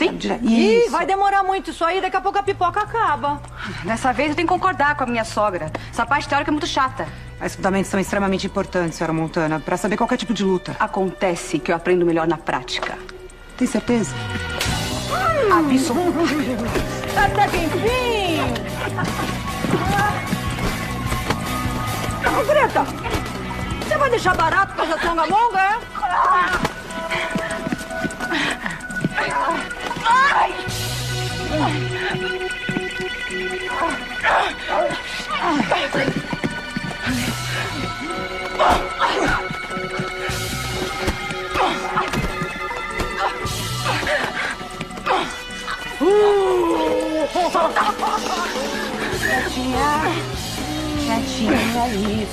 Sim? Ih, vai demorar muito isso aí, daqui a pouco a pipoca acaba. Dessa vez eu tenho que concordar com a minha sogra. Essa parte teórica é muito chata. Os fundamentos são extremamente importantes, senhora Montana, para saber qualquer tipo de luta. Acontece que eu aprendo melhor na prática. Tem certeza? Absoluto. Até que enfim! Ô, Greta, você vai deixar barato com essa songamonga, é? Catchy, catchy,